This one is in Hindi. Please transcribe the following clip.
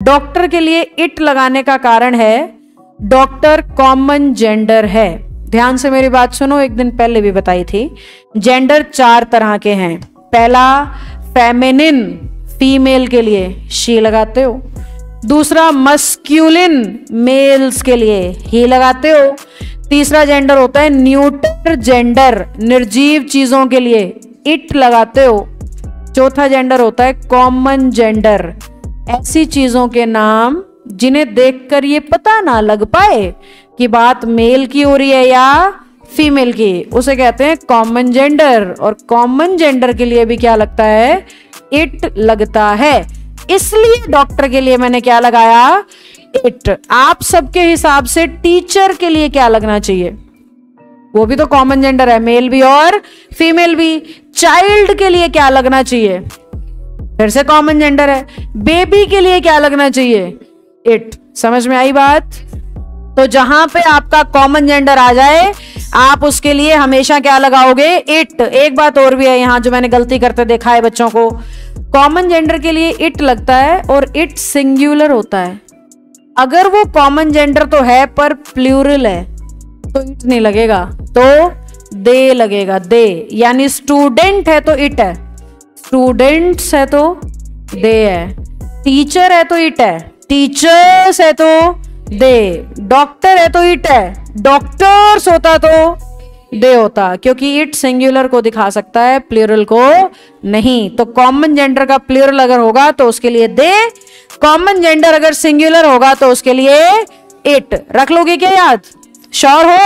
डॉक्टर के लिए इट लगाने का कारण है, डॉक्टर कॉमन जेंडर है। ध्यान से मेरी बात सुनो, एक दिन पहले भी बताई थी, जेंडर चार तरह के हैं। पहला फेमिनिन फीमेल के लिए शी लगाते हो। दूसरा मस्क्यूलिन मेल्स के लिए ही लगाते हो। तीसरा जेंडर होता है न्यूटर जेंडर निर्जीव चीज़ों के लिए इट लगाते हो। चौथा जेंडर होता है कॉमन जेंडर ऐसी चीज़ों के नाम जिन्हें देखकर ये पता ना लग पाए कि बात मेल की हो रही है या फीमेल की। उसे कहते हैं कॉमन जेंडर और कॉमन जेंडर के लिए भी क्या लगता है? इट लगता है। इसलिए डॉक्टर के लिए मैंने क्या लगाया? इट आप सबके हिसाब से टीचर के लिए क्या लगना चाहिए? वो भी तो कॉमन जेंडर है मेल भी और फीमेल भी। चाइल्ड के लिए क्या लगना चाहिए? फिर से कॉमन जेंडर है। बेबी के लिए क्या लगना चाहिए? इट समझ में आई बात? तो जहाँ पे आपका कॉमन जेंडर आ जाए, आप उसके लिए हमेशा क्या लगाओगे? इट एक बात और भी है यहाँ जो मैंने गलती करते देखा है बच्चों को। कॉमन जेंडर के लिए इट लगता है और इट सिंगुलर होता है। अगर वो कॉमन जेंडर तो है, पर प्लूरल है तो इट नहीं लगेगा। तो दे लगेगा, दे। यानी स्टूडेंट है तो इट है। स्टूडेंट्स है तो दे है। टीचर है तो इट है। टीचर्स है तो दे। डॉक्टर है तो इट है। डॉक्टर्स होता तो दे होता, क्योंकि इट सिंगुलर को दिखा सकता है प्लूरल को नहीं। तो कॉमन जेंडर का प्लूरल अगर होगा तो उसके लिए दे। कॉमन जेंडर अगर सिंगुलर होगा तो उसके लिए इट रख लोगे क्या याद? श्योर हो?